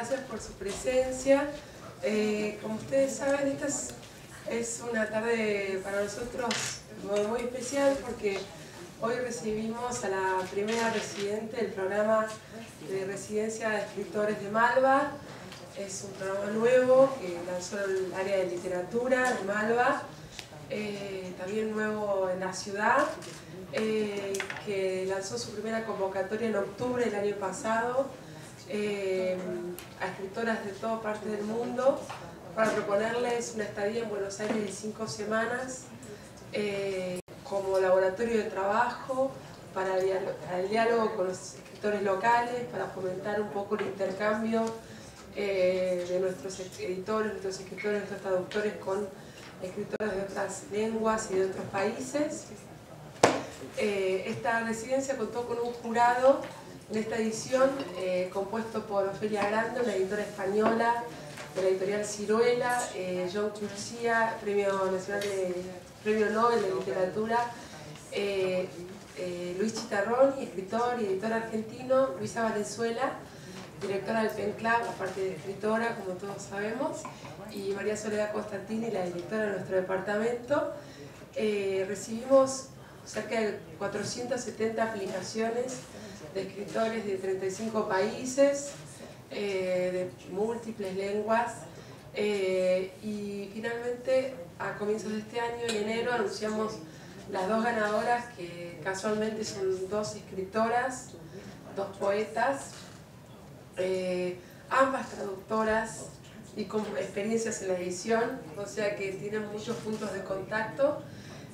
gracias por su presencia. Eh, como ustedes saben, esta es, una tarde para nosotros muy, especial porque hoy recibimos a la primera residente del programa de residencia de escritores de Malva. Es un programa nuevo que lanzó el área de literatura de Malva, eh, también nuevo en la ciudad, eh, que lanzó su primera convocatoria en octubre del año pasado eh, a escritoras de toda parte del mundo para proponerles una estadía en Buenos Aires de cinco semanas eh, como laboratorio de trabajo para el, diálogo, con los escritores locales, para fomentar un poco el intercambio eh, de nuestros editores, nuestros escritores, nuestros traductores con escritores de otras lenguas y de otros países. esta residencia contó con un jurado en esta edición, eh, compuesto por Ofelia Grande, una editora española de la editorial Ciruela, eh, John Curcía, Premio Nacional de Premio Nobel de Literatura, eh, Luis Chitarroni, escritor y editor argentino, Luisa Valenzuela, directora del Pen Club, aparte de escritora, como todos sabemos, y María Soledad Constantini, la directora de nuestro departamento. recibimos cerca de 470 aplicaciones de escritores de 35 países, eh, de múltiples lenguas. Eh, y finalmente, a comienzos de este año, en enero, anunciamos las dos ganadoras, que casualmente son dos escritoras, dos poetas, eh, ambas traductoras y con experiencias en la edición, o sea que tienen muchos puntos de contacto.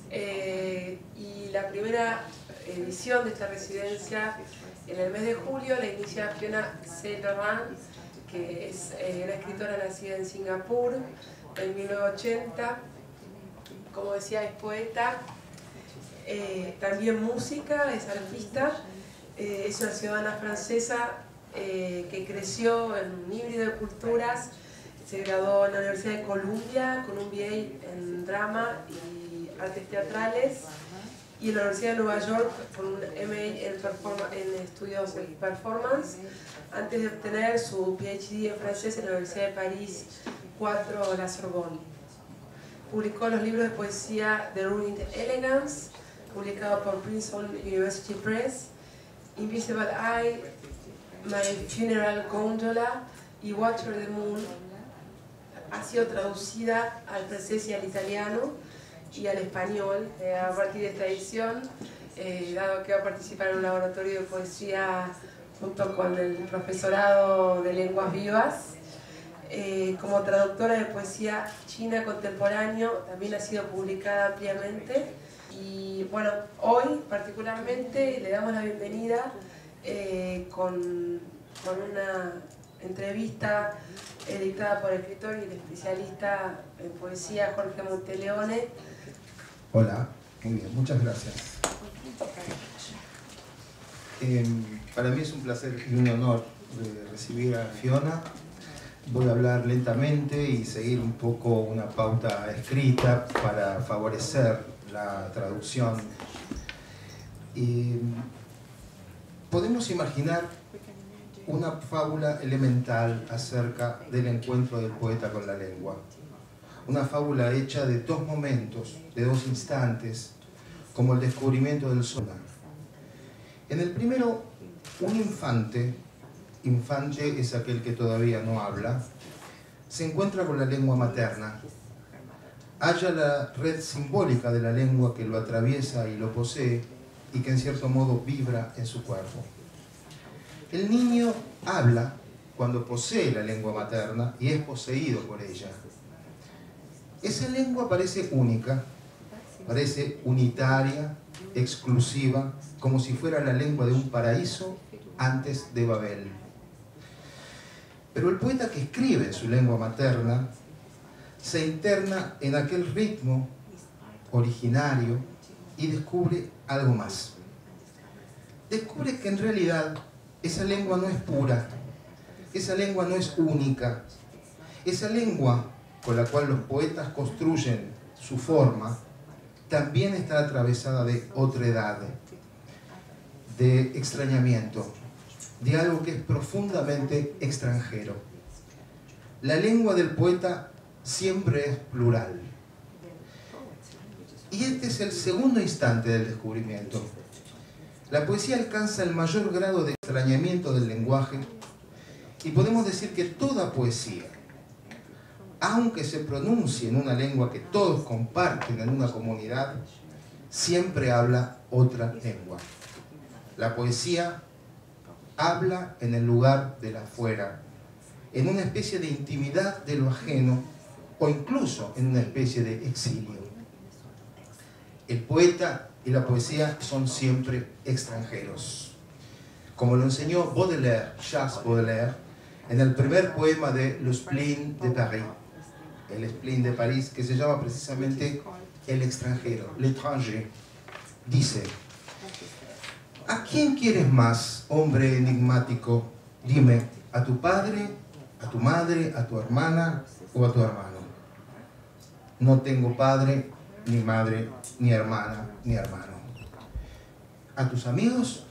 y la primera edición de esta residencia en el mes de julio la inicia Fiona C. que es eh, una escritora nacida en Singapur en 1980. Como decía, es poeta, eh, también música, es artista, eh, es una ciudadana francesa que creció en un híbrido de culturas, se graduó en la Universidad de Columbia con un BA en drama y artes teatrales y en la Universidad de Nueva York con un MA en, estudios de performance, antes de obtener su PhD en francés en la Universidad de París 4 La Sorbonne. Publicó los libros de poesía The Ruined Elegance, publicado por Princeton University Press, Invisible Eye, My Funeral Gondola y Water the Moon. Ha sido traducida al francés y al italiano y al español eh, a partir de esta edición, eh, dado que va a participar en un laboratorio de poesía junto con el profesorado de lenguas vivas. Eh, como traductora de poesía china contemporáneo, también ha sido publicada ampliamente. Y bueno, hoy particularmente le damos la bienvenida con, con una entrevista dictada por el escritor y el especialista en poesía Jorge Monteleone, Hola, muy bien, muchas gracias. Em, para mí es un placer y un honor recibir a Fiona. Voy a hablar lentamente y seguir un poco una pauta escrita para favorecer la traducción. Em, podemos imaginar una fábula elemental acerca del encuentro del poeta con la lengua una fábula hecha de dos momentos, de dos instantes, como el descubrimiento del sol. En el primero, un infante, infante es aquel que todavía no habla, se encuentra con la lengua materna, halla la red simbólica de la lengua que lo atraviesa y lo posee y que en cierto modo vibra en su cuerpo. El niño habla cuando posee la lengua materna y es poseído por ella. Esa lengua parece única, parece unitaria, exclusiva, como si fuera la lengua de un paraíso antes de Babel. Pero el poeta que escribe su lengua materna se interna en aquel ritmo originario y descubre algo más. Descubre que en realidad esa lengua no es pura, esa lengua no es única, esa lengua con la cual los poetas construyen su forma, también está atravesada de otra edad, de extrañamiento, de algo que es profundamente extranjero. la lengua del poeta siempre es plural. Y este es el segundo instante del descubrimiento. La poesía alcanza el mayor grado de extrañamiento del lenguaje y podemos decir que toda poesía, aunque se pronuncie en una lengua que todos comparten en una comunidad, siempre habla otra lengua. La poesía habla en el lugar de la afuera, en una especie de intimidad de lo ajeno o incluso en una especie de exilio. El poeta y la poesía son siempre extranjeros. Como lo enseñó Baudelaire, Charles Baudelaire, en el primer poema de Le Spleen de Paris, el Spleen de París, que se llama precisamente El extranjero, l'étranger, dice, ¿a quién quieres más, hombre enigmático? Dime, ¿a tu padre, a tu madre, a tu hermana o a tu hermano? No tengo padre, ni madre, ni hermana, ni hermano. ¿A tus amigos?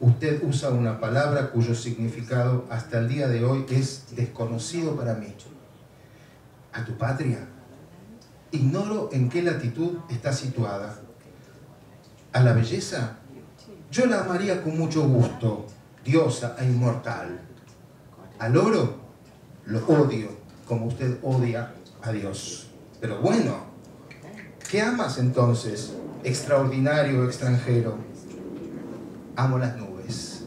Usted usa una palabra cuyo significado hasta el día de hoy es desconocido para mí. ¿A tu patria? Ignoro en qué latitud está situada. ¿A la belleza? Yo la amaría con mucho gusto, diosa e inmortal. Al oro lo odio, como usted odia a Dios. Pero bueno, ¿qué amas entonces, extraordinario extranjero? Amo las nubes,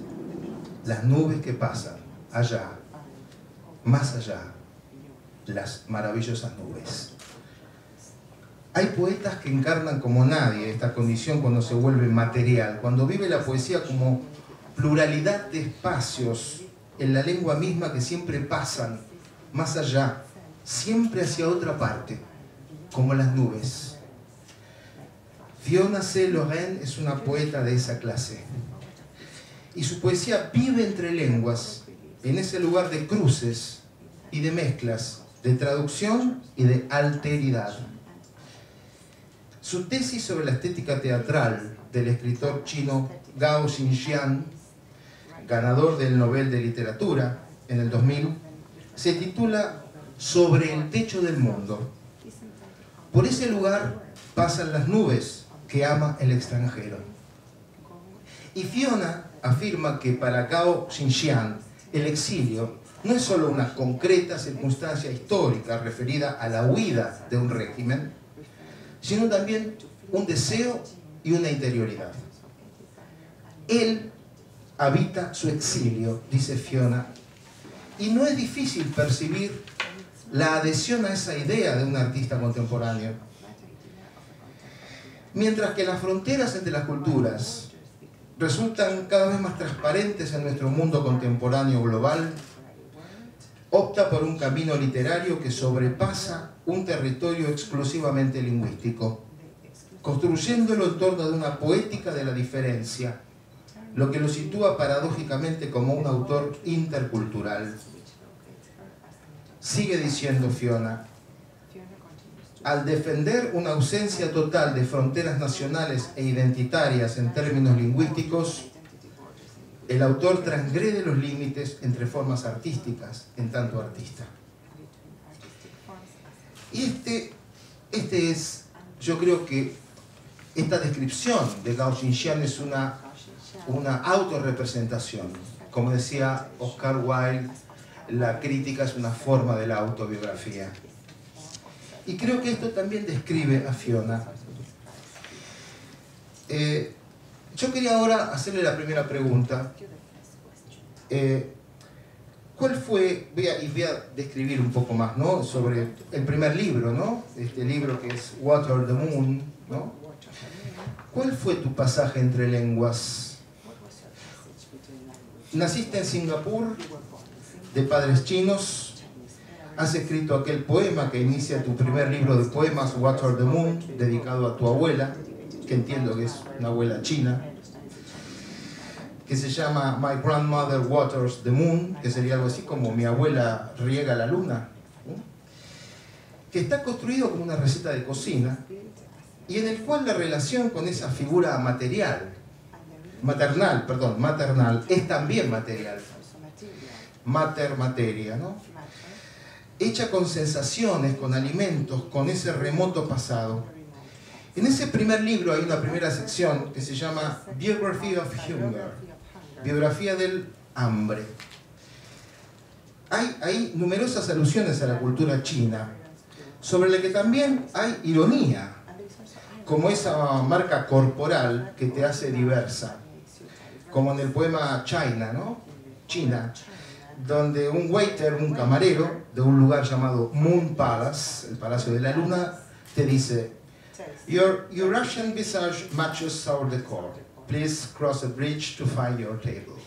las nubes que pasan allá, más allá, las maravillosas nubes. Hay poetas que encarnan como nadie esta condición cuando se vuelve material, cuando vive la poesía como pluralidad de espacios en la lengua misma que siempre pasan más allá, siempre hacia otra parte, como las nubes. Fiona C. Loren es una poeta de esa clase. Y su poesía vive entre lenguas, en ese lugar de cruces y de mezclas, de traducción y de alteridad. Su tesis sobre la estética teatral del escritor chino Gao Xinxian, ganador del Nobel de Literatura en el 2000, se titula Sobre el techo del mundo. Por ese lugar pasan las nubes que ama el extranjero. Y Fiona afirma que para Gao Xinxian el exilio no es solo una concreta circunstancia histórica referida a la huida de un régimen, sino también un deseo y una interioridad. Él habita su exilio, dice Fiona, y no es difícil percibir la adhesión a esa idea de un artista contemporáneo. Mientras que las fronteras entre las culturas resultan cada vez más transparentes en nuestro mundo contemporáneo global, opta por un camino literario que sobrepasa un territorio exclusivamente lingüístico, construyéndolo en torno de una poética de la diferencia, lo que lo sitúa paradójicamente como un autor intercultural. Sigue diciendo Fiona, al defender una ausencia total de fronteras nacionales e identitarias en términos lingüísticos, el autor transgrede los límites entre formas artísticas en tanto artista. Y este, este es, yo creo que esta descripción de Gao Xinxian es una, una autorrepresentación. Como decía Oscar Wilde, la crítica es una forma de la autobiografía. Y creo que esto también describe a Fiona. Eh, yo quería ahora hacerle la primera pregunta. Eh, ¿Cuál fue, voy y voy a describir un poco más, ¿no? Sobre el primer libro, ¿no? Este libro que es Water the Moon, ¿no? ¿Cuál fue tu pasaje entre lenguas? Naciste en Singapur, de padres chinos, has escrito aquel poema que inicia tu primer libro de poemas, Water the Moon, dedicado a tu abuela, que entiendo que es una abuela china, que se llama My Grandmother Waters the Moon, que sería algo así como mi abuela riega la luna, que está construido como una receta de cocina y en el cual la relación con esa figura material, maternal, perdón, maternal, es también material. Mater materia, ¿no? Hecha con sensaciones, con alimentos, con ese remoto pasado. En ese primer libro hay una primera sección que se llama Biography of Hunger, biografía del hambre. Hay, hay numerosas alusiones a la cultura china, sobre la que también hay ironía, como esa marca corporal que te hace diversa, como en el poema China, ¿no? China, donde un waiter, un camarero de un lugar llamado Moon Palace, el Palacio de la Luna, te dice, Your Eurasian visage matches our decor. Please cross a bridge to find your table.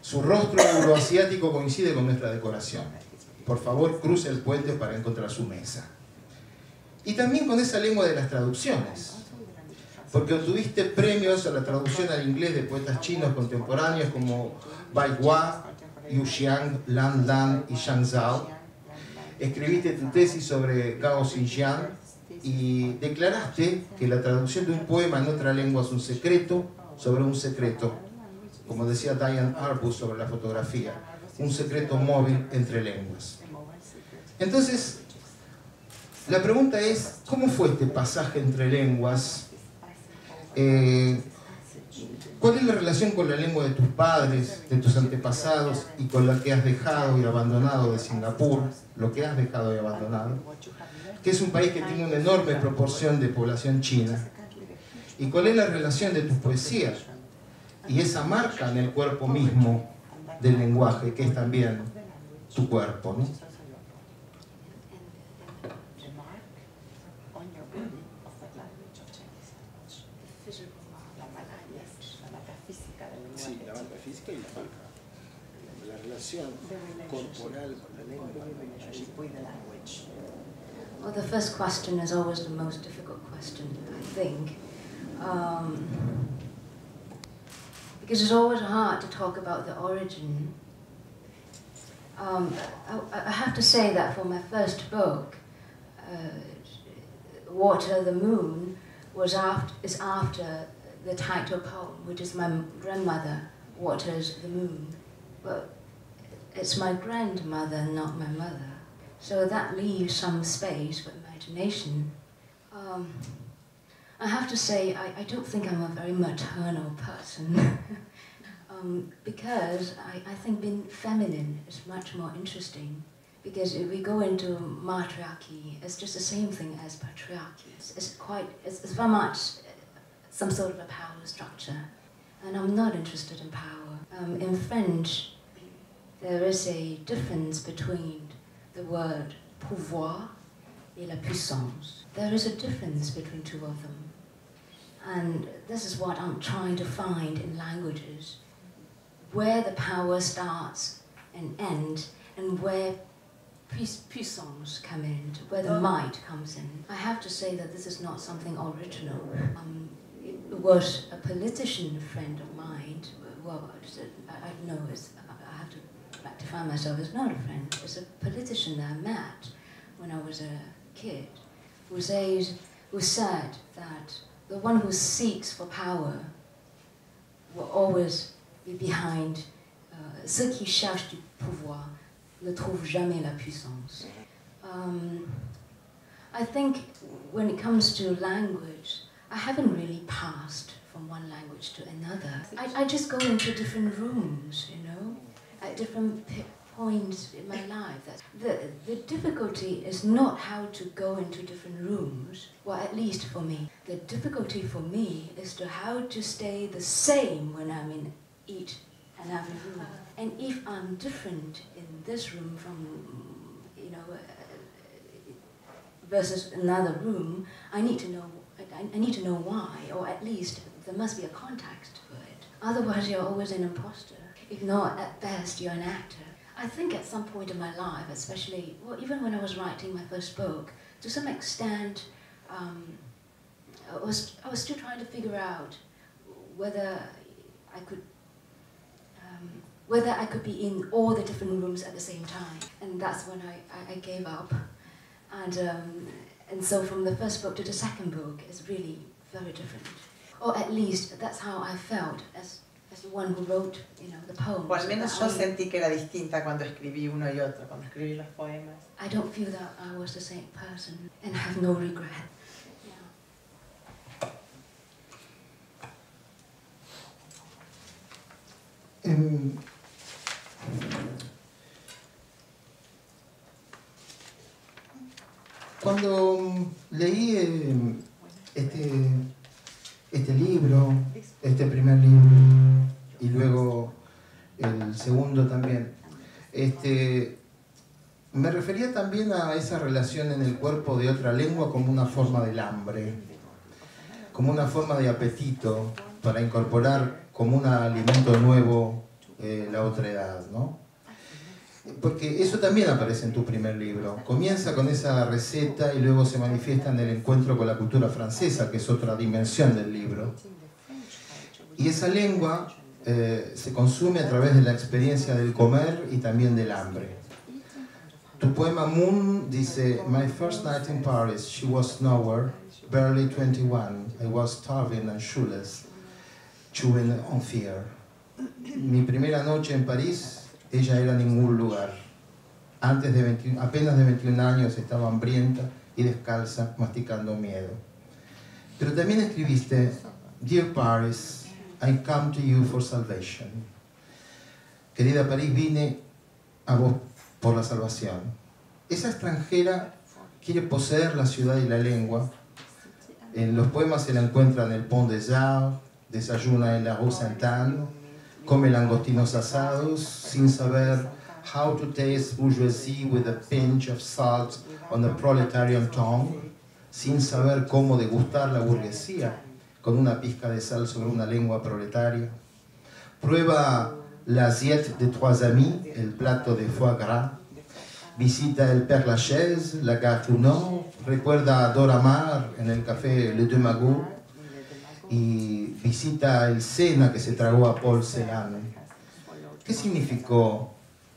Su rostro euroasiático coincide con nuestra decoración. Por favor, cruce el puente para encontrar su mesa. Y también con esa lengua de las traducciones. Porque obtuviste premios a la traducción al inglés de poetas chinos contemporáneos como Bai Hua, Yu Xiang, Lan Lan y Shang Zhao. Escribiste tu tesis sobre Gao Xinjiang y declaraste que la traducción de un poema en otra lengua es un secreto sobre un secreto, como decía Diane Arbus sobre la fotografía, un secreto móvil entre lenguas. Entonces, la pregunta es, ¿cómo fue este pasaje entre lenguas? Eh, ¿Cuál es la relación con la lengua de tus padres, de tus antepasados y con la que has dejado y abandonado de Singapur, lo que has dejado y abandonado? Que es un país que tiene una enorme proporción de población china. ¿Y cuál es la relación de tus poesías y esa marca en el cuerpo mismo del lenguaje, que es también tu cuerpo? ¿no? Corporal con la lengua. Well, the first question is always the most difficult question, I think. Um, because it's always hard to talk about the origin. Um, I, I, have to say that for my first book, uh, Water the Moon, was after, is after the title poem, which is my grandmother, Waters the Moon. But it's my grandmother, not my mother. So that leaves some space for imagination. Um, I have to say, I, I don't think I'm a very maternal person. um, because I, I think being feminine is much more interesting. Because if we go into matriarchy, it's just the same thing as patriarchy. It's, it's quite, it's, it's very much some sort of a power structure. And I'm not interested in power. Um, in French, there is a difference between the word pouvoir et la puissance. There is a difference between two of them. And this is what I'm trying to find in languages, where the power starts and ends, and where puissance come in, where the might comes in. I have to say that this is not something original. Um, it was a politician friend of mine, well, I, I know it's to find myself as not a friend, as a politician that I met when I was a kid, who says, who said that the one who seeks for power will always be behind uh, ceux qui cherchent du pouvoir ne trouvent jamais la puissance. Um, I think when it comes to language, I haven't really passed from one language to another. I, I just go into different rooms, you know at different points in my life. That's, the, the difficulty is not how to go into different rooms, well, at least for me. The difficulty for me is to how to stay the same when I'm in each and every room. And if I'm different in this room from, you know, uh, versus another room, I need to know, I, I need to know why, or at least there must be a context for it. Otherwise, you're always an imposter if not, at best, you're an actor. I think at some point in my life, especially, well, even when I was writing my first book, to some extent, um, I, was, I was still trying to figure out whether I could um, whether I could be in all the different rooms at the same time. And that's when I, I, I gave up. And, um, and so from the first book to the second book is really very different. Or at least that's how I felt as as the one who wrote, you know, the poems. O al menos yo I, sentí que era distinta cuando escribí uno y otro, cuando escribí los poemas. I don't feel that I was the same person and I have no regret. Yeah. Em, Cuando leí eh, este, este libro, este primer libro, y luego el segundo también, este, me refería también a esa relación en el cuerpo de otra lengua como una forma del hambre, como una forma de apetito para incorporar como un alimento nuevo eh, la otra edad, ¿no? Porque eso también aparece en tu primer libro. Comienza con esa receta y luego se manifiesta en el encuentro con la cultura francesa, que es otra dimensión del libro. Y esa lengua eh, se consume a través de la experiencia del comer y también del hambre. Tu poema Moon dice, My first night in Paris, she was nowhere, barely 21. I was starving and shoeless, chewing on fear. Mi primera noche en París, ella era ningún lugar. Antes de 21 apenas de 21 años estaba hambrienta y descalza, masticando miedo. Pero también escribiste, Dear Paris, I come to you for salvation. Querida París, vine a vos por la salvación. Esa extranjera quiere poseer la ciudad y la lengua. En los poemas se la encuentra en el Pont des Arts, desayuna en la Rue Sainte-Anne, come langostinos asados sin saber how to taste bourgeoisie with a pinch of salt on the proletarian tongue, sin saber cómo degustar la burguesía con una pizca de sal sobre una lengua proletaria. Prueba la assiette de trois amis, el plato de foie gras. Visita el Père Lachaise, la Gare. Recuerda a Dora Maar en el café Le Deux Magots y visita el Sena que se tragó a Paul Celan. ¿Qué significó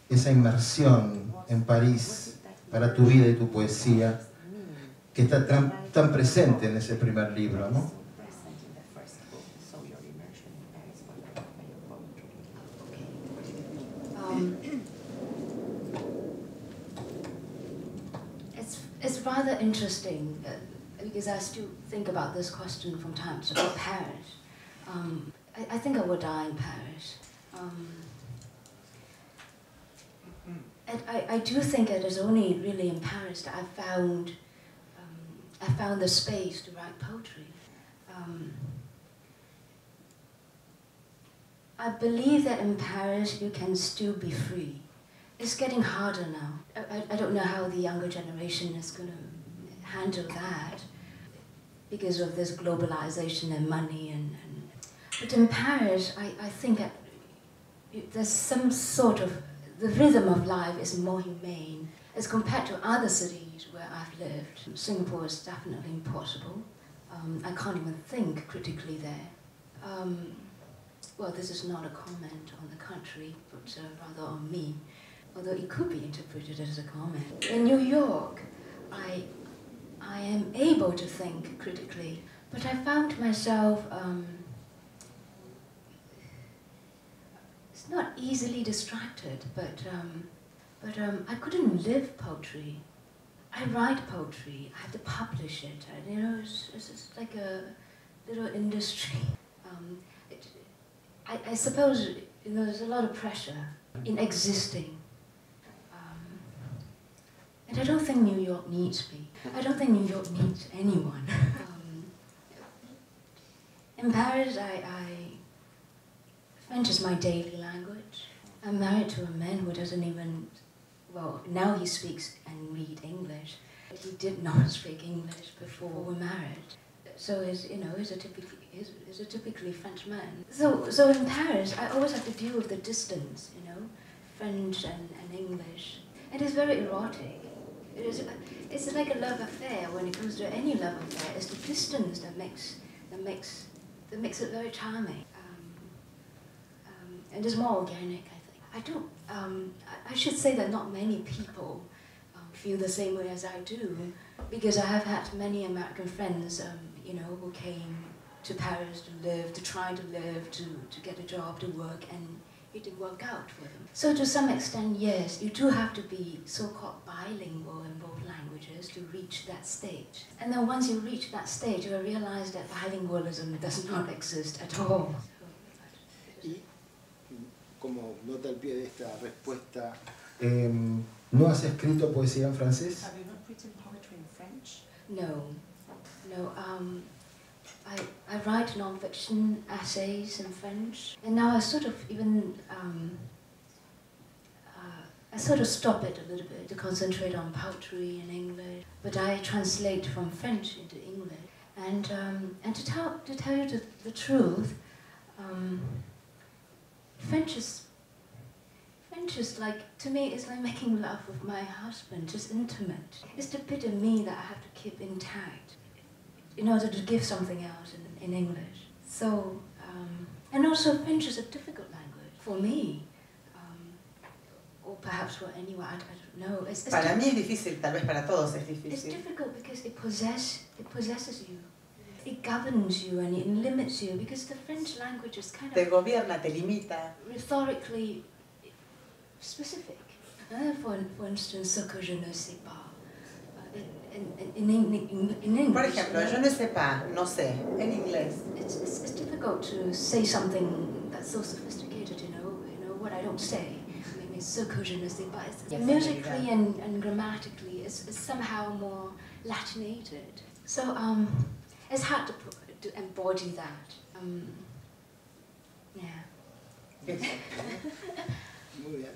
esa inmersión en París para tu vida y tu poesía que está tan, presente en ese primer libro? ¿no? Um, it's rather interesting uh, because I still think about this question from time to time. Paris. Um, I, I think I would die in Paris. Um, and I, I do think it is only really in Paris that I found um, I found the space to write poetry. Um, I believe that in Paris you can still be free. It's getting harder now. I, I, I don't know how the younger generation is going to handle that because of this globalization and money and, and but in Paris I, I think that there's some sort of the rhythm of life is more humane as compared to other cities where I've lived. Singapore is definitely impossible. Um, I can't even think critically there. Um, well, this is not a comment on the country, but uh, rather on me, although it could be interpreted as a comment. In New York, I, I am able to think critically, but I found myself um, it's not easily distracted, but um, but um, I couldn't live poetry. I write poetry. I have to publish it. And, you know, it's, it's, like a little industry. Um, it, I, I suppose you know there's a lot of pressure in existing. Um, and I don't think New York needs me. I don't think New York needs anyone. Um, in Paris, I, I French is my daily language. I'm married to a man who doesn't even, well, now he speaks and read English. But he did not speak English before we married. So he's, you know, he's a typically, he's, he's a typically French man. So, so in Paris, I always have to deal with the distance, you know, French and, and English. And it's very erotic. It is, it's like a love affair when it comes to any love affair. It's the distance that makes, that makes, that makes it very charming. Um, um, and it's more organic, I think. I don't, um, I, I should say that not many people um, feel the same way as I do, because I have had many American friends, um, you know, who came to Paris to live, to try to live, to, to get a job, to work, and it didn't work out for them. So to some extent, yes, you do have to be so-called bilingual in both languages to reach that stage. And then once you reach that stage, you realize that bilingualism does not exist at all. Y como nota al pie de esta respuesta, Em, ¿No has escrito poesía en francés? Have you not written poetry in French? No, no. Um, I, I write non-fiction essays in French, and now I sort of even um, uh, I sort of stop it a little bit to concentrate on poetry in English. But I translate from French into English, and um, and to tell to tell you the, the truth, um, French is French is like to me it's like making love with my husband, just intimate. It's the bit of me that I have to keep intact in order to give something out in, in English. So, um, and also French is a difficult language for me, um, or perhaps for anyone. I, I don't know. It's, it's, Para mí es difícil, tal vez para todos es difícil. it's difficult because it possess it possesses you. It governs you and it limits you because the French language is kind Te of gobierna, te limita. rhetorically specific. Uh, for, for instance, ce que je ne sais pas. In, in, in, in, in English, Por ejemplo, yo ne sais pas, no sé, en inglés. it's, it's, it's difficult to say something that's so sophisticated, you know, you know what I don't say. I mean, it's so que je ne sais pas. It's, Yes, musically and, and grammatically, it's, it's somehow more Latinated. So um, it's hard to, to embody that. Um, yeah. Muy bien.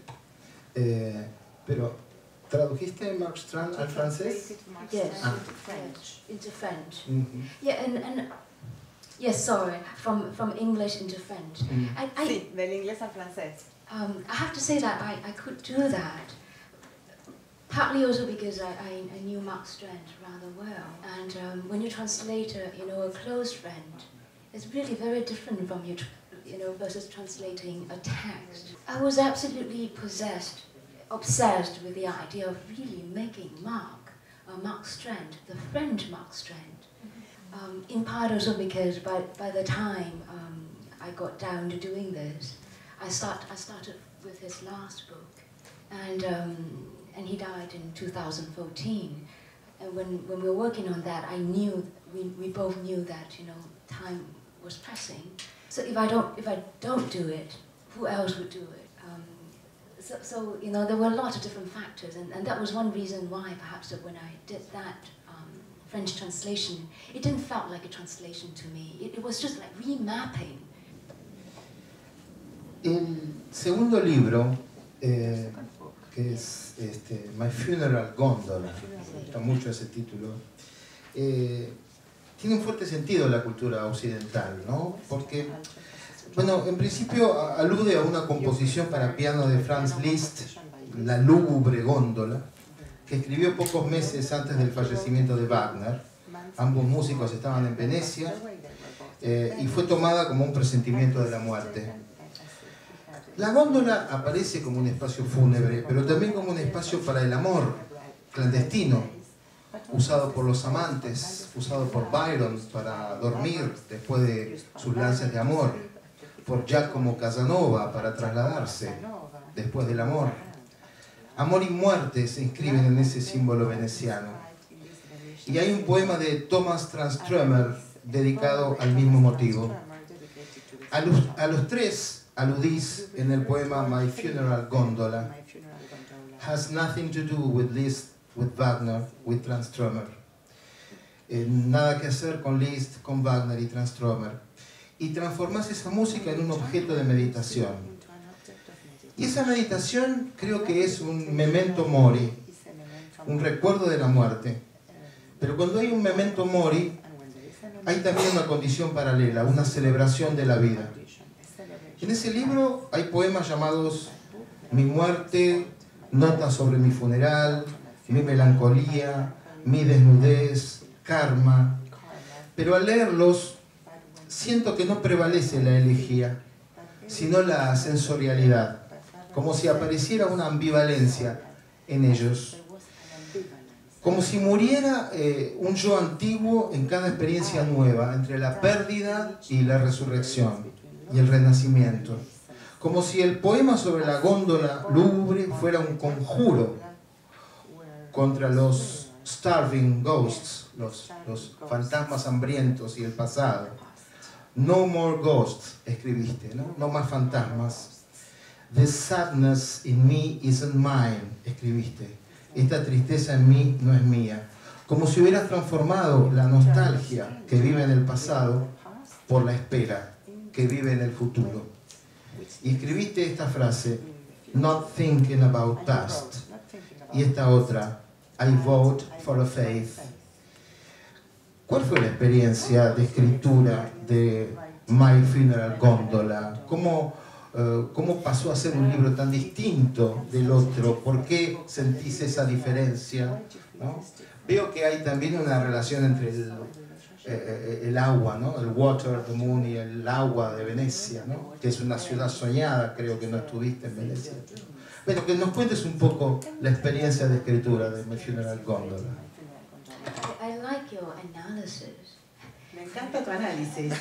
Eh, pero, ¿tradujiste Mark Strand al francés? Yes. Ah. French. Into French. Ujú. Yeah, and, and yes, sorry, from, from English into French. Mm. I, I, Sí, del inglés al francés. Um, I have to say that I, I could do that. Partly also because I, I, I knew Mark Strand rather well. And um, when you translate a, you know, a close friend, it's really very different from you, you know, versus translating a text. I was absolutely possessed, obsessed with the idea of really making Mark, uh, Mark Strand, the French Mark Strand. Um, in part also because by, by the time um, I got down to doing this, I start I started with his last book, and um, and he died in 2014. And when, when we were working on that, I knew we, we both knew that you know time was pressing. So if I don't if I don't do it, who else would do it? So, so you know there were a lot of different factors, and, and that was one reason why perhaps that when I did that um, French translation, it didn't felt like a translation to me. It, it was just like remapping. El segundo libro, eh, que es este, My Funeral Gondola, me gusta mucho ese título, eh, tiene un fuerte sentido en la cultura occidental, ¿no? Porque, bueno, en principio alude a una composición para piano de Franz Liszt, La lúgubre góndola, que escribió pocos meses antes del fallecimiento de Wagner. Ambos músicos estaban en Venecia eh, y fue tomada como un presentimiento de la muerte. La góndola aparece como un espacio fúnebre, pero también como un espacio para el amor clandestino, usado por los amantes, usado por Byron para dormir después de sus lances de amor, por Giacomo Casanova para trasladarse después del amor. Amor y muerte se inscriben en ese símbolo veneciano. Y hay un poema de Thomas Tranströmer dedicado al mismo motivo. A los, a los tres aludís en el poema My Funeral Gondola. Has nothing to do with Liszt, with Wagner, with Tranströmer. Eh, nada que hacer con Liszt, con Wagner y Tranströmer. Y transformás esa música en un objeto de meditación. Y esa meditación creo que es un memento mori, un recuerdo de la muerte. Pero cuando hay un memento mori, hay también una condición paralela, una celebración de la vida. En ese libro hay poemas llamados Mi muerte, Notas sobre mi funeral, Mi melancolía, Mi desnudez, Karma. Pero al leerlos, siento que no prevalece la elegía, sino la sensorialidad, como si apareciera una ambivalencia en ellos. Como si muriera eh, un yo antiguo en cada experiencia nueva, entre la pérdida y la resurrección y el renacimiento. Como si el poema sobre la góndola lúgubre fuera un conjuro contra los starving ghosts, los, los fantasmas hambrientos y el pasado. No more ghosts, escribiste, ¿no? No más fantasmas. The sadness in me isn't mine, escribiste. Esta tristeza en mí no es mía. Como si hubieras transformado la nostalgia que vive en el pasado por la espera que vive en el futuro. Y escribiste esta frase, not thinking about past. Y esta otra, I vote for a faith. ¿Cuál fue la experiencia de escritura de My Funeral Gondola? ¿Cómo, eh, ¿Cómo pasó a ser un libro tan distinto del otro? ¿Por qué sentís esa diferencia? ¿no? Veo que hay también una relación entre el, eh, eh, el agua, ¿no? el water, the moon y el agua de Venecia, ¿no? que es una ciudad soñada, creo que no estuviste en Venecia. Bueno, que nos cuentes un poco la experiencia de escritura de My Funeral Gondola. I, I like your analysis. Me encanta tu análisis.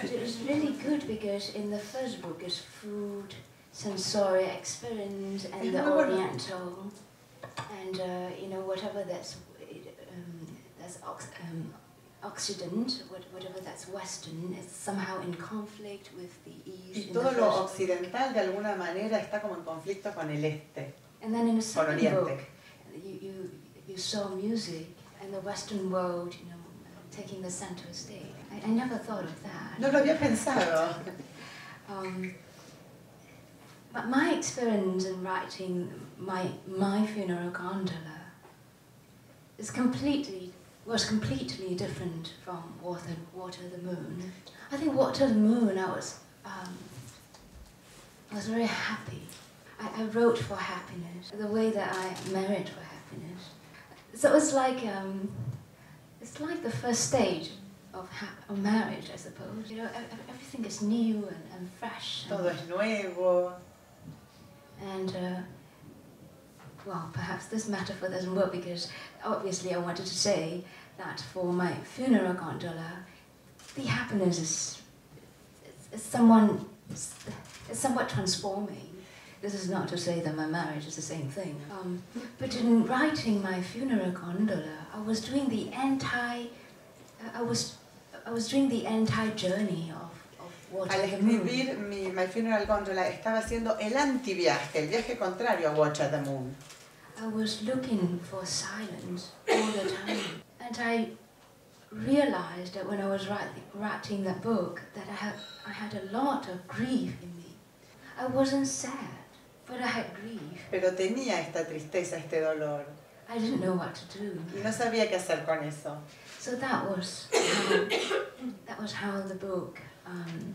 But it was really good because in the first book is food, sensory experience, and Es the. Oriental, and uh, you know whatever that's um, that's ox- um, Occident, what- whatever that's Western, is somehow in conflict with the East. Y todo lo first book. de alguna manera está como en conflicto con el este, And then in the con second book, you, you you saw music and the Western world, you know, taking the center stage. I, I never thought of that. No lo había pensado. Um, but my experience in writing my my funeral gondola is completely was completely different from Water Water the Moon. I think Water the Moon I was um, I was very happy. I, I wrote for happiness, the way that I married for happiness. So it was like um, it's like the first stage of, ha- of marriage, I suppose. You know, ev- ev- everything is new and, and fresh. and- Todo es nuevo. and uh, well, perhaps this metaphor doesn't work because obviously I wanted to say that for my funeral gondola, the happiness is, is, is someone is somewhat transforming. This is not to say that my marriage is the same thing. Um, but in writing my funeral gondola, I was doing the anti, I was, I was doing the anti journey of, of Al the Moon. escribir mi My Funeral Gondola estaba haciendo el antiviaje, el viaje contrario a Water the Moon. I was looking for silence all the time. And I realized that when I was writing, writing that book that I had, I had a lot of grief in me. I wasn't sad, but I had grief. Pero tenía esta tristeza, este dolor. I didn't know what to do. Y no sabía qué hacer con eso. So that was how, that was how the book um,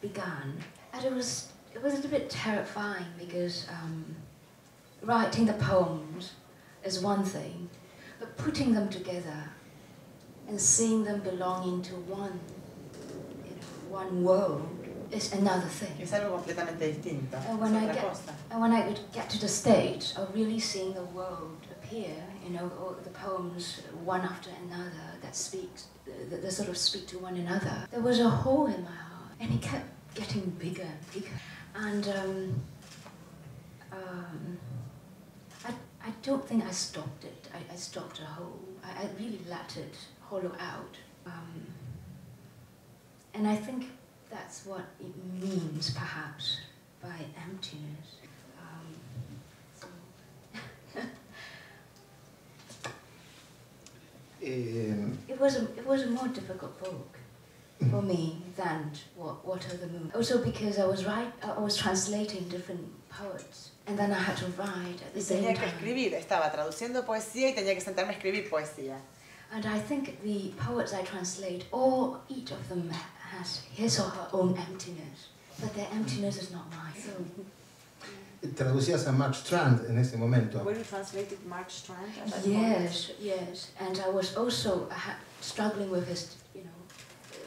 began. And it was, it was a little bit terrifying because um, writing the poems is one thing, but putting them together and seeing them belonging to one, you know, one world is another thing. Es algo completamente distinto. And when I get cosa. and when I would get to the stage of really seeing the world appear, you know, all the poems one after another that speaks, that, that sort of speak to one another, there was a hole in my heart, and it kept getting bigger and bigger. And um, um, I, I don't think I stopped it. I, I stopped a hole. I, I really let it hollow out. Um, and I think that's what it means, perhaps, by emptiness. Um, so Eh, it was a it was a more difficult book for me than what Water the Moon. Also because I was right, I was translating different poets, and then I had to write at the Y same tenía que time. escribir, estaba traduciendo poesía y tenía que sentarme a escribir poesía. And I think the poets I translate, all each of them ha- has his or her own emptiness, but their emptiness is not mine. So traducías a Mark Strand en ese momento. Were you translated Mark Strand at that moment? Yes, yes, and I was also struggling with his, you know,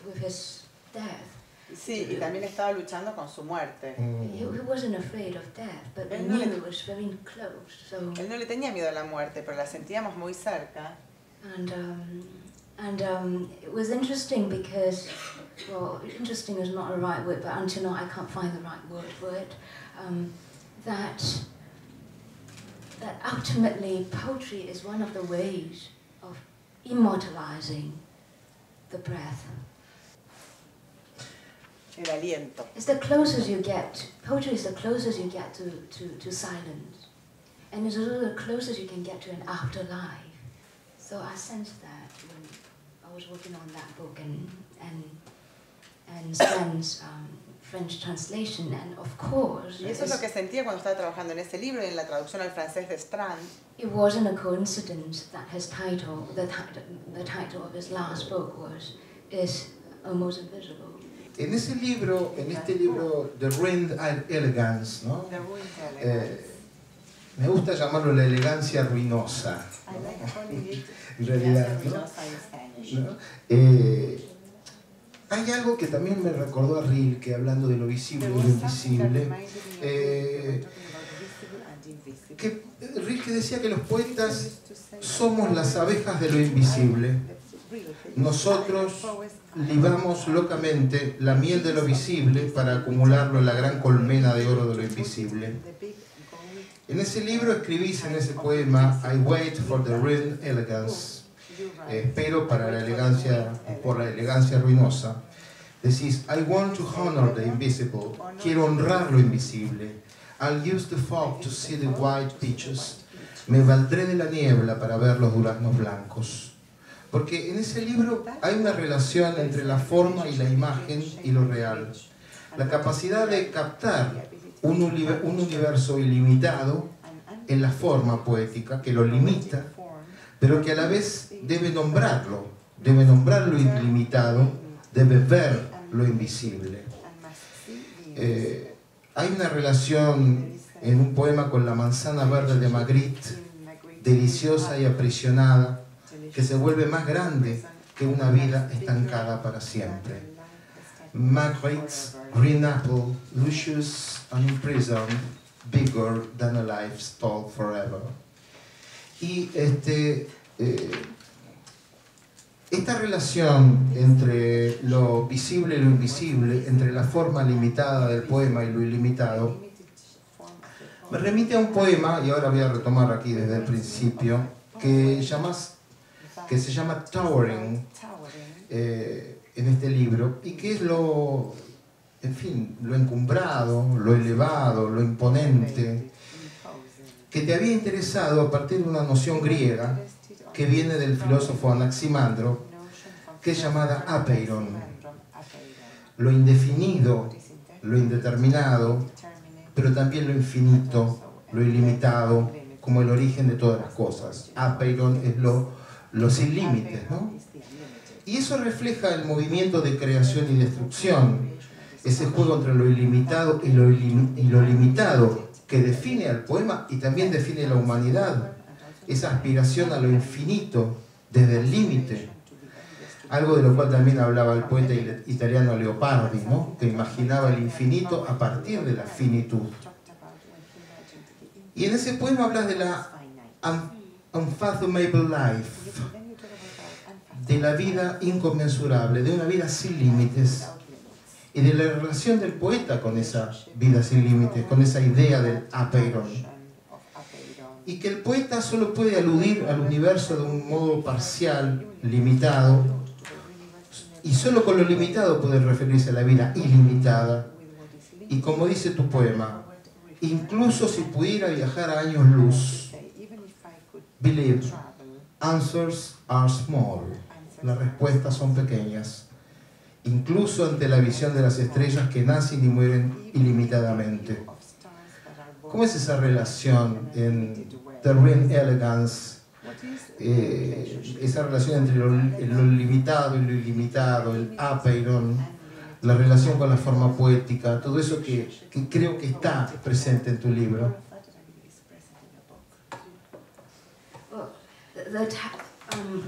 with his death, Sí, y también estaba luchando con su muerte. Mm. He, he wasn't afraid of death, but we Él no le- it was very close. So Él no le tenía miedo a la muerte, pero la sentíamos muy cerca. and um, and um, it was interesting because, well, interesting is not a right word, but until now I can't find the right word for it. Um, that that ultimately poetry is one of the ways of immortalizing the breath. El aliento. It's the closest you get. Poetry is the closest you get to, to, to silence. And it's also the closest you can get to an afterlife. So I sense that was working on that book and and and Strand's um, French translation. And of course, Y eso es lo que sentía cuando estaba trabajando en ese libro y en la traducción al francés de Strand. it wasn't a coincidence that his title, the, ti- the title of his last book was is almost invisible. En ese libro, en este libro, The Ruined Elegance, ¿no? The Ruined Eh, me gusta llamarlo la elegancia ruinosa, I like calling it en realidad. ¿no? ¿no? Eh, hay algo que también me recordó a Rilke, hablando de lo visible y lo invisible, eh, invisible. que eh, Rilke decía que los poetas somos las abejas de lo invisible. Nosotros libamos locamente la miel de lo visible para acumularlo en la gran colmena de oro de lo invisible. En ese libro escribís en ese poema I wait for the ruined elegance, eh, espero para la elegancia, por la elegancia ruinosa. Decís I want to honor the invisible, quiero honrar lo invisible. I'll use the fog to see the white peaches. Me valdré de la niebla para ver los duraznos blancos. Porque en ese libro hay una relación entre la forma y la imagen y lo real. La capacidad de captar un, un universo ilimitado en la forma poética que lo limita, pero que a la vez debe nombrarlo, debe nombrar lo ilimitado, debe ver lo invisible. Eh, hay una relación en un poema con la manzana verde de Magritte, deliciosa y aprisionada, que se vuelve más grande que una vida estancada para siempre. Magritte's green apple, luscious and imprisoned, bigger than a life stalled forever. Y este, eh, esta relación entre lo visible y lo invisible, entre la forma limitada del poema y lo ilimitado, me remite a un poema, y ahora voy a retomar aquí desde el principio, que, llamas, que se llama Towering eh, en este libro, y que es lo, en fin, lo encumbrado, lo elevado, lo imponente, que te había interesado a partir de una noción griega que viene del filósofo Anaximandro, que es llamada apeiron, lo indefinido, lo indeterminado, pero también lo infinito, lo ilimitado, como el origen de todas las cosas. Apeiron es lo, lo sin límites, ¿no? Y eso refleja el movimiento de creación y destrucción, ese juego entre lo ilimitado y lo, limitado que define al poema y también define la humanidad, esa aspiración a lo infinito desde el límite, algo de lo cual también hablaba el poeta italiano Leopardi, ¿no? que imaginaba el infinito a partir de la finitud. Y en ese poema hablas de la un- unfathomable life, de la vida inconmensurable, de una vida sin límites y de la relación del poeta con esa vida sin límites, con esa idea del apeiron. Y que el poeta solo puede aludir al universo de un modo parcial, limitado, y solo con lo limitado puede referirse a la vida ilimitada. Y como dice tu poema, incluso si pudiera viajar a años luz, answers are small. Las respuestas son pequeñas, incluso ante la visión de las estrellas que nacen y mueren ilimitadamente. ¿Cómo es esa relación en Ring Elegance? eh, esa relación entre lo, lo limitado y lo ilimitado, el apeiron, la relación con la forma poética, todo eso que, que creo que está presente en tu libro. Well, ta- um,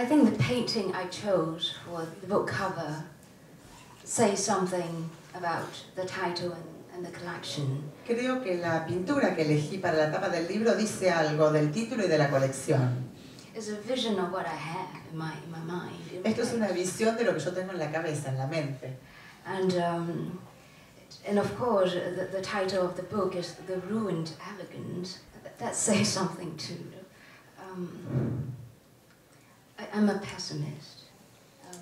I think the painting I chose for the book cover says something about the title and, and the collection. Creo que la pintura que elegí para la tapa del libro dice algo del título y de la colección. It's a vision of what I have in my, in my mind. in Esto es una visión de lo que yo tengo en la cabeza, en la mente. And, um, and of course, the, the title of the book is The Ruined Elegant. That, that says something too. Um, I, I'm a pessimist. Um,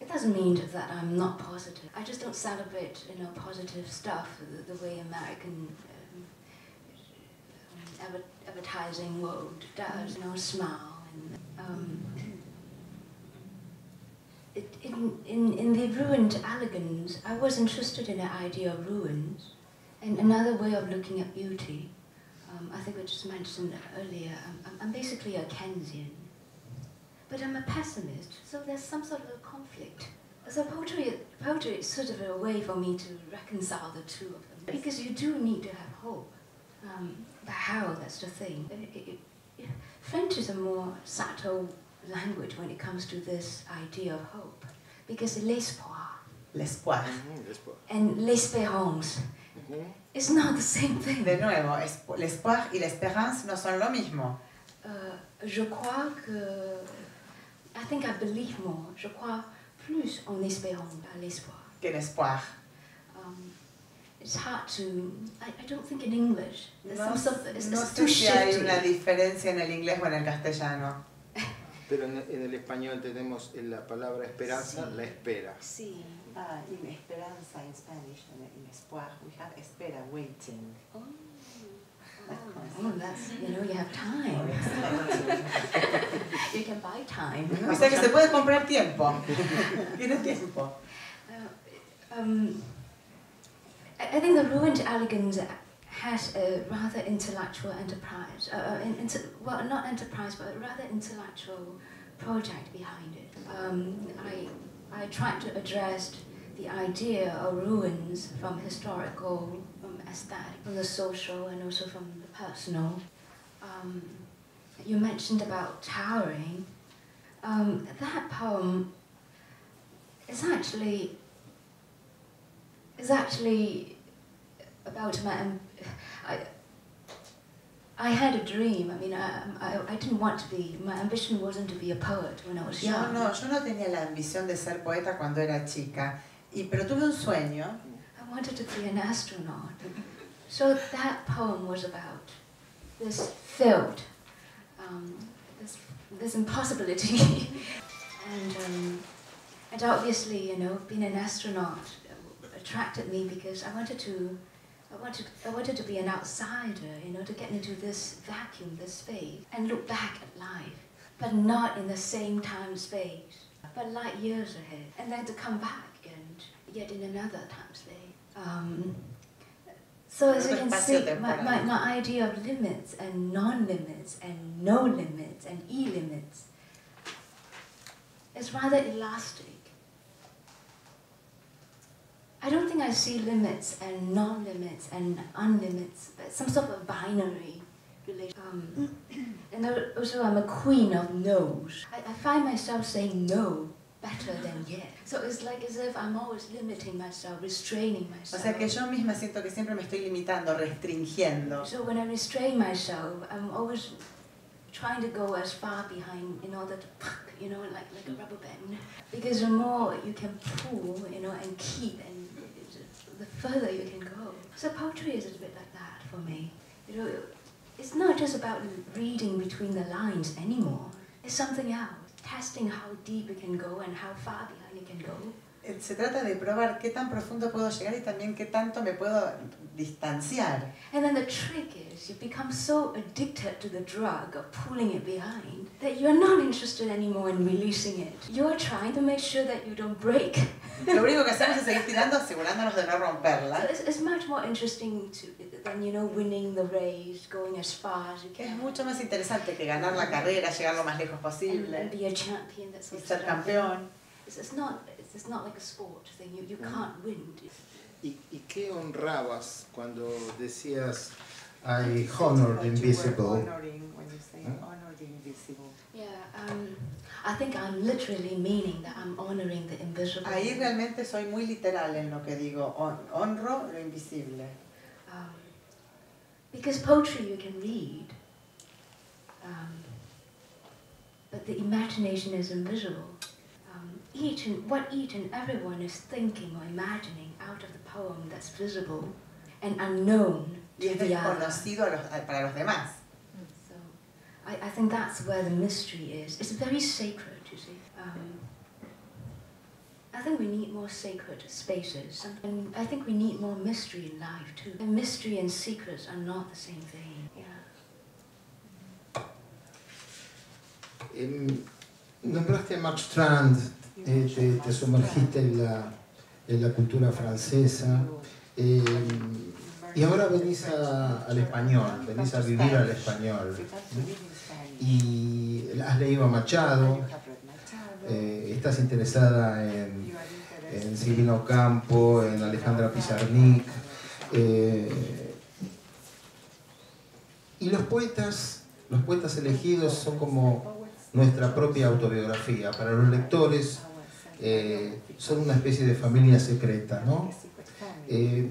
it doesn't mean that I'm not positive. I just don't celebrate, you know, positive stuff the, the way American um, advertising world does. You know, smile and. Um, it, in, in, in the ruined elegance, I was interested in the idea of ruins and another way of looking at beauty. Um, I think I just mentioned earlier, I'm- I'm basically a Keynesian, but I'm a pessimist, so there's some sort of a conflict. So poetry, poetry is sort of a way for me to reconcile the two of them, because you do need to have hope. Um, but how, that's the thing. It- it- it- French is a more subtle language when it comes to this idea of hope, because l'espoir L'espoir. Ujú, después. and l'espérance Ujú. is not the same thing. De nuevo, l'espoir y l'espérance no son lo mismo. Euh, je crois que. I think I believe more. Je crois plus en espérance à l'espoir. que l'espoir. Um, it's hard to. I, I don't think in English. There's No, some sort of, it's, no it's sé too si hay una diferencia en el inglés o en el castellano. Pero en, en el español tenemos en la palabra esperanza, Sí. la espera. Sí. Ah, in esperanza in Spanish and in espoir we have espera, waiting. Oh. Oh, that's, you know, you have time. you can buy time. O sea que se puede comprar tiempo. Tiene tiempo. Uh, um, I think the ruined elegance has a rather intellectual enterprise. Uh, uh, inter, well, not enterprise, but a rather intellectual project behind it. Um, I, I tried to address the idea of ruins from historical, from aesthetic, from the social, and also from the personal. Um, you mentioned about towering. Um, that poem is actually is actually about my. Um, I, I had a dream. I mean, I, I, I didn't want to be. My ambition wasn't to be a poet when I was young. no, no, yo no tenía la ambición de ser poeta cuando era chica, y, pero tuve un sueño I wanted to be an astronaut. So that poem was about this field, um, this, this impossibility. and, um, and obviously, you know, being an astronaut attracted me because I wanted to, I wanted, I wanted to be an outsider, you know, to get into this vacuum, this space, and look back at life, but not in the same time space, but light years ahead, and then to come back and yet in another time space. Um, so as you can see, my, my, my idea of limits and non-limits and no limits and e-limits is rather elastic. I don't think I see limits and non-limits and unlimits, but some sort of binary relation. Um, and also, I'm a queen of no's. I, I find myself saying no better than yes. So it's like as if I'm always limiting myself, restraining myself. O sea que yo misma siento que siempre me estoy limitando, restringiendo. So when I restrain myself, I'm always trying to go as far behind in order to, you know, like, like a rubber band. Because the more you can pull, you know, and keep, and the further you can go. So poetry is a bit like that for me. You know, it's not just about reading between the lines anymore. It's something else. Testing how deep it can go and how far behind it can go. Eh, Se trata de probar qué tan profundo puedo llegar y también qué tanto me puedo distanciar. And then the trick is you become so addicted to the drug of pulling it behind that you're not interested anymore in releasing it. You're trying to make sure that you don't break. Lo único que hacemos es seguir tirando asegurándonos de no So romperla. it's, it's much more interesting to, than, you know, winning the race, going as far as you Que es can. mucho más interesante que ganar la carrera, llegar lo más lejos And, posible and be a champion, that y ser campeón. It's, it's not, it's, it's not like a sport thing. You, you can't win. ¿Y, y qué honrabas cuando decías I honor the That you were invisible. honoring when you say Huh? honor the invisible. Yeah, um, I think I'm literally meaning that I'm honoring the invisible. Ahí realmente soy muy literal en lo que digo, hon- honro lo invisible. Um, because poetry you can read, um, but the imagination is invisible. Um, each and what each and everyone is thinking or imagining out of the poem that's visible and unknown to es the other. desconocido a los- para los demás. So I, I think that's where the mystery is. It's very sacred, you see. Um, I think we need more sacred spaces, and, and I think we need more mystery in life too. And mystery and secrets are not the same thing. Yeah. Em, nombraste a Mark Strand, eh, te, te sumergiste en la, en la cultura francesa em, y ahora venís al español, venís a vivir al español. Y has leído a Machado, eh, estás interesada en, en Silvino Ocampo, en Alejandra Pizarnik. eh, y los poetas, los poetas elegidos son como nuestra propia autobiografía. Para los lectores eh, son una especie de familia secreta, ¿no? Eh,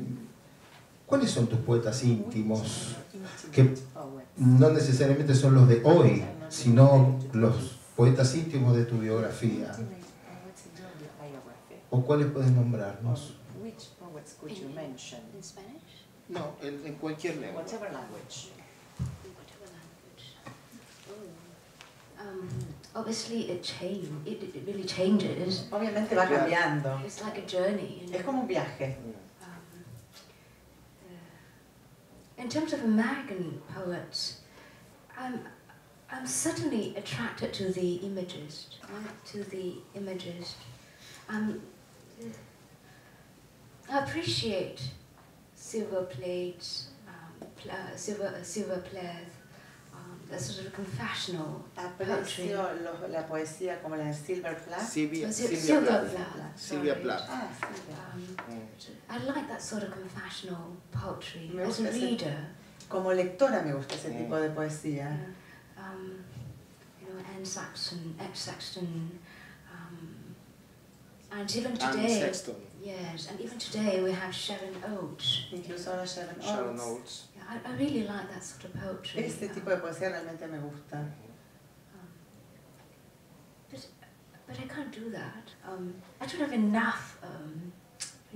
¿Cuáles son tus poetas íntimos? Que no necesariamente son los de hoy, sino los poetas íntimos de tu biografía. ¿O cuáles puedes nombrarnos? Which poets could you mention? In Spanish? No, en, en cualquier lengua. Obviously, it change. It, it really changes. Obviamente va cambiando. It's like a journey. You know? Es como un viaje. Um, uh, in terms of American poets, I'm, I'm certainly attracted to the images, right? to the images. Um, I appreciate silver plates, um, pl- uh, silver, uh, silver plates, that sort of confessional poetry. Aprecio lo- la poesía como la de Silver Plath. Silvia, Sil- Silvia silver Plath. plath, Silvia sorry. Plath. Ah, Silvia. Um, Mm. I like that sort of confessional poetry Me as a gusta ese- reader. Como lectora me gusta ese Mm. tipo de poesía. Yeah. Um, you know, Anne Sexton, X Sexton, um, and even Anne today, yes, and even today we have Sharon Olds. Incluso ahora Sharon Sharon Olds. I, I really like that sort of poetry. Este tipo de poesía realmente me gusta. um, but, but I can't do that. Um, I don't have enough um,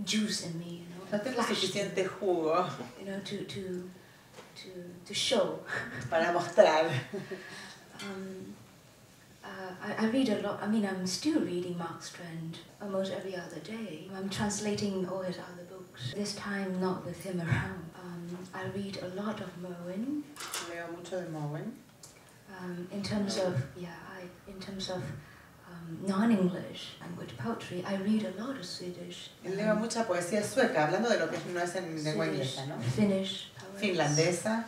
juice in me, you know. No tengo suficiente jugo You know, to to to to show. para mostrar. Um, uh, I, I read a lot. I mean, I'm still reading Mark Strand almost every other day. I'm translating all his other books. This time, not with him around. Um, I read a lot of Merwin. Leo mucho de Merwin. Um, in terms of yeah, I in terms of um, non-English language poetry, I read a lot of Swedish. Leo um, mucha poesía sueca, hablando de lo que no es en lengua Swedish, inglesa, ¿no? Finnish poets. Finlandesa.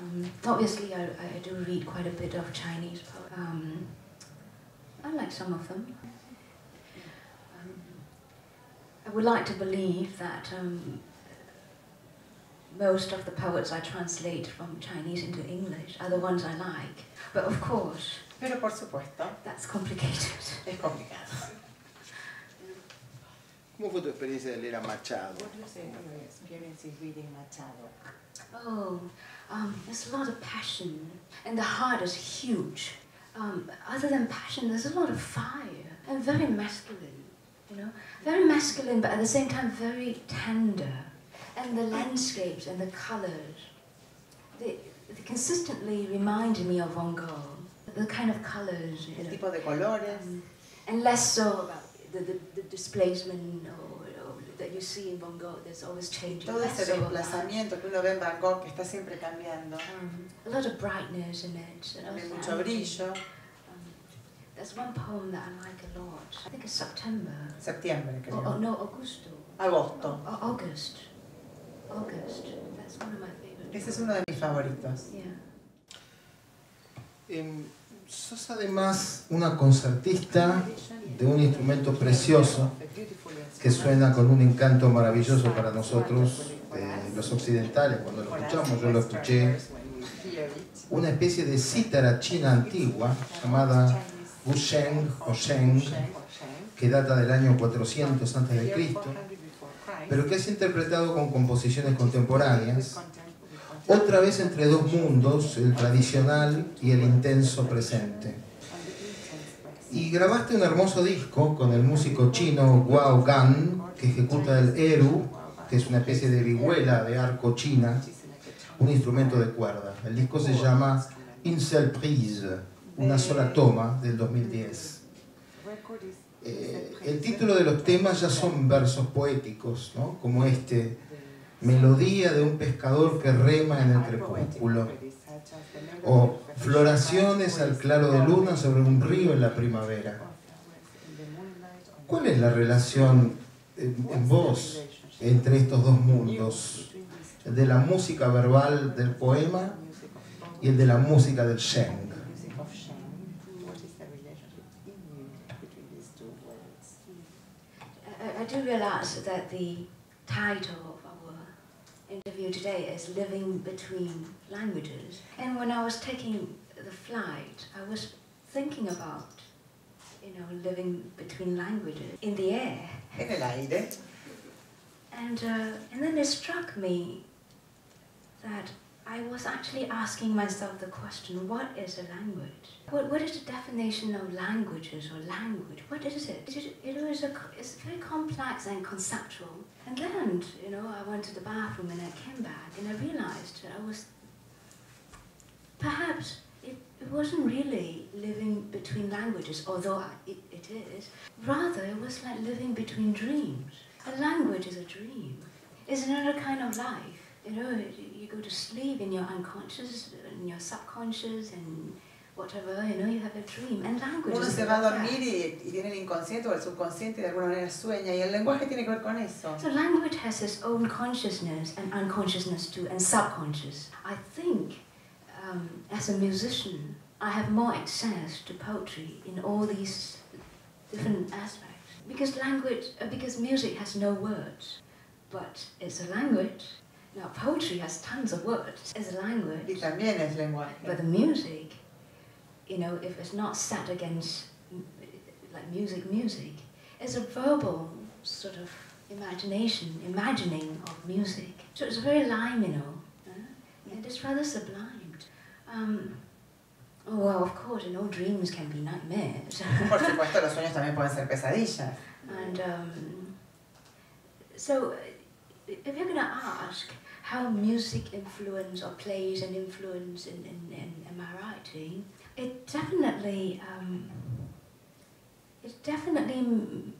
Um, obviously, I, I do read quite a bit of Chinese poetry. Um, I like some of them. Um, I would like to believe that um, most of the poets I translate from Chinese into English are the ones I like. But of course, Pero por supuesto, that's complicated. es complicado. ¿Cómo fue tu experiencia de leer a Machado? What do you say of your experience in reading Machado? Oh, um, there's a lot of passion, and the heart is huge. Um, other than passion, there's a lot of fire, and very masculine, you know? Very masculine, but at the same time very tender. And the landscapes and the colors, they, they consistently reminded me of Van Gogh. The kind of colors, you El know. tipo de colores. Um, and less so about the, the, the displacement or, or that you see in Van Gogh, there's always changing. Todo ese so desplazamiento que uno ve en Van Gogh, que está siempre cambiando. Um, a lot of brightness in it. and also mucho brillo. Um, there's one poem that I like a lot. I think it's September. Septiembre, Oh, oh creo. no, Augusto. Agosto. Oh, August. August. That's one of my favorites. Ese es uno de mis favoritos. Yeah. Em, sos además una concertista de un instrumento precioso que suena con un encanto maravilloso para nosotros, eh, los occidentales, cuando lo escuchamos, yo lo escuché, una especie de cítara china antigua llamada Gusheng o Sheng, que data del año 400 a.C., pero que es interpretado con composiciones contemporáneas, otra vez entre dos mundos, el tradicional y el intenso presente. Y grabaste un hermoso disco con el músico chino Guo Gan, que ejecuta el eru, que es una especie de vihuela de arco china, un instrumento de cuerda. El disco se llama Incel Prise, una sola toma del 2010. Eh, el título de los temas ya son versos poéticos, ¿no? como este, Melodía de un pescador que rema en el crepúsculo, o Floraciones al claro de luna sobre un río en la primavera. ¿Cuál es la relación en, en vos entre estos dos mundos? El de la música verbal del poema y el de la música del Sheng. Do realise that the title of our interview today is Living Between Languages. And when I was taking the flight, I was thinking about, you know, living between languages in the air. En el aire. And, uh, and then it struck me that I was actually asking myself the question, what is a language? What, what is the definition of languages or language? What is it? It, it is a, it's very complex and conceptual. And then, you know, I went to the bathroom and I came back and I realized I was, perhaps it, it wasn't really living between languages, although I, it, it is. Rather, it was like living between dreams. A language is a dream. It's another kind of life. You know, you go to sleep in your unconscious, in your subconscious, and whatever, you know, you have a dream. And language Uno se va a dormir y, y tiene el inconsciente o el subconsciente y de alguna manera sueña y el lenguaje tiene que ver con eso. So language has its own consciousness and unconsciousness too, and subconscious. I think, um, as a musician, I have more access to poetry in all these different aspects. Because language, uh, because music has no words, but it's a language. Now poetry has tons of words. It's a language, y también es lenguaje. but the music, you know, if it's not set against like music, music, it's a verbal sort of imagination, imagining of music. So it's very liminal, uh, and it's rather sublime. Um, oh, well, of course, you know, dreams can be nightmares. Por supuesto, los sueños también pueden ser pesadillas. And um, so, if you're going to ask how music influence or plays an influence in, in, in, in my writing, it definitely, um, it definitely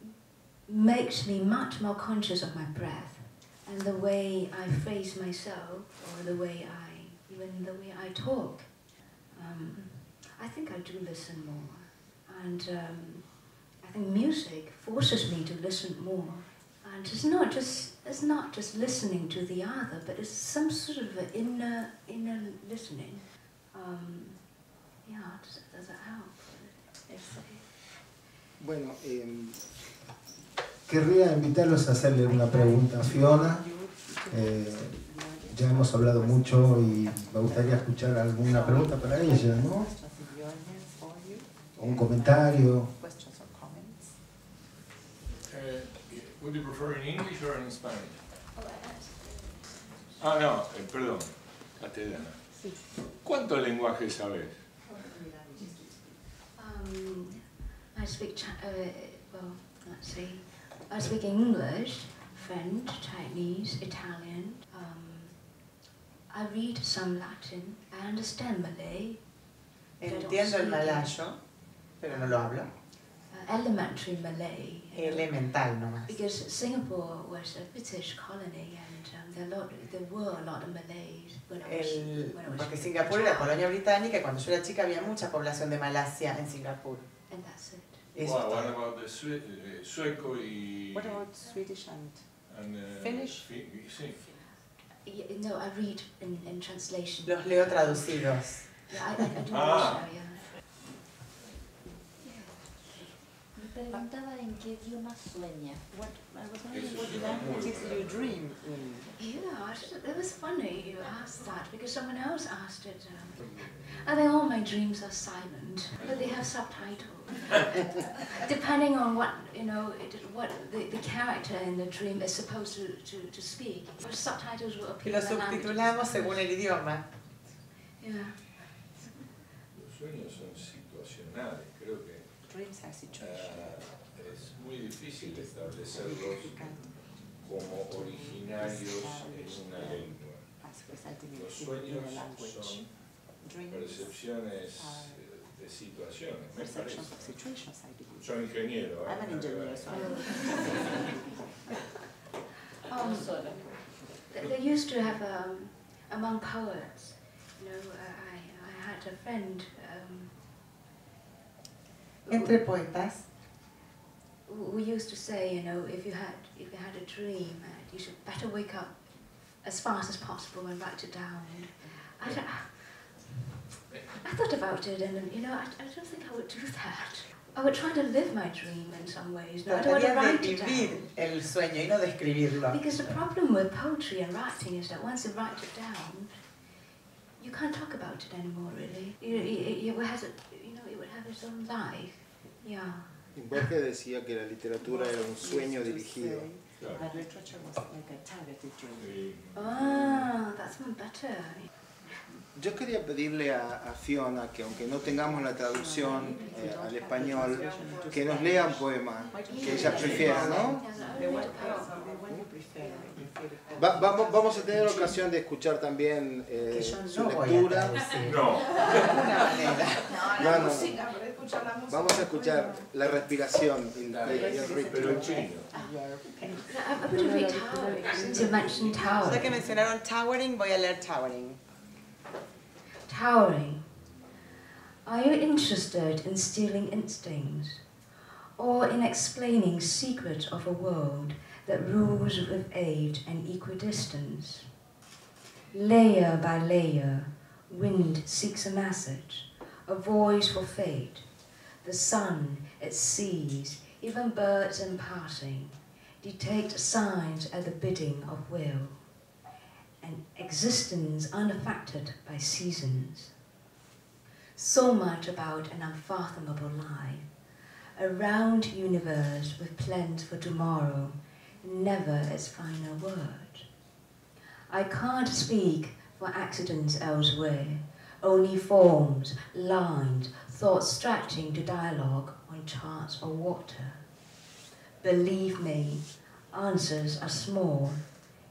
makes me much more conscious of my breath and the way I phrase myself or the way I, even the way I talk. Um, I think I do listen more. And um, I think music forces me to listen more. And it's not just it's not just listening to the other, but it's some sort of inner inner listening. Um, Bueno, em, Querría invitarlos a hacerle una pregunta a Fiona. Eh, ya hemos hablado mucho y me gustaría escuchar alguna pregunta para ella, ¿no? O un comentario. Uh, would you prefer in English or in Spanish? Ah, no, eh, perdón, castellano. ¿Cuántos lenguajes sabes? Um, I speak Chi- uh, well, let's see. I speak English, French, Chinese, Italian. Um, I read some Latin. I understand Malay. Entiendo el malayo, pero no lo hablo. uh, elementary Malay. Elemental nomás. Because Singapore was a British colony and was, El, when I was porque a Singapur era child. colonia británica y cuando yo era chica había mucha población de Malasia en Singapur. And that's it. Eso es what about the sue- eh, sueco y... What about Swedish and and, eh, Finnish? fi- sí. Yeah, no, I read in, in translation. Los leo traducidos. Yeah, I, I, I do Ah. also, yeah. Preguntaba en qué idioma sueña. What, I was wondering Eso what sí, muy languages bueno. you dream in? Yeah, it was funny you asked that because someone else asked it. Um, I think all my dreams are silent, but they have subtitles. Depending on what you know, it, what the, the character in the dream is supposed to, to, to speak. The subtitles will Y appear lo in the language. subtitulamos según el idioma. Yeah. Los sueños son situacionales, creo que Dreams are situational. ah, es muy difícil establecerlos como originarios en una lengua. As resulting in, Los in, in sueños a language. son Dreams percepciones eh, de situaciones, me parece. perceptions of situations, I believe. Soy ingeniero. I'm an ¿eh? engineer, so Um, th- they used to have um, among poets. You know, uh, I I had a friend. Um, who- Entre poetas, who used to say, you know, if you had if you had a dream, uh, you should better wake up as fast as possible and write it down. I, I thought about it, and you know, I, I don't think I would do that. I would try to live my dream in some ways. No, I don't want to de write it down. el sueño y no. Because the problem with poetry and writing is that once you write it down, you can't talk about it anymore, really. You, it, it, has a, Yeah. Borges decía que la literatura era un sueño dirigido. Claro. But literature was like a targeted dream. Sí. Ah, that's one better. Yo quería pedirle a, a Fiona que aunque no tengamos la traducción eh, al español, que nos lea un poema que ella prefiera, ¿no? Va, vamos, vamos, a tener ocasión de escuchar también eh, que yo no su lectura. no. No, la no, música, no. Pero escuchar la música. Vamos a escuchar la respiración. Pero en chino. Ya que mencionaron towering, voy a leer towering. Towering. Are you interested in stealing instinct? Or in explaining secret of a world? That rules with age and equidistance? Layer by layer, wind seeks a message, a voice for fate. The sun, it sees, even birds in passing, detect signs at the bidding of will, an existence unaffected by seasons. So much about an unfathomable life, a round universe with plans for tomorrow, never its final word. I can't speak for accidents elsewhere, only forms, lines, thoughts stretching to dialogue on charts or water. Believe me, answers are small,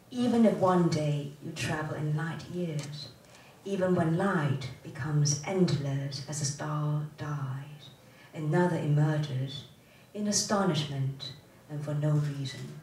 even if one day you travel in light years, even when light becomes endless as a star dies, another emerges in astonishment and for no reason.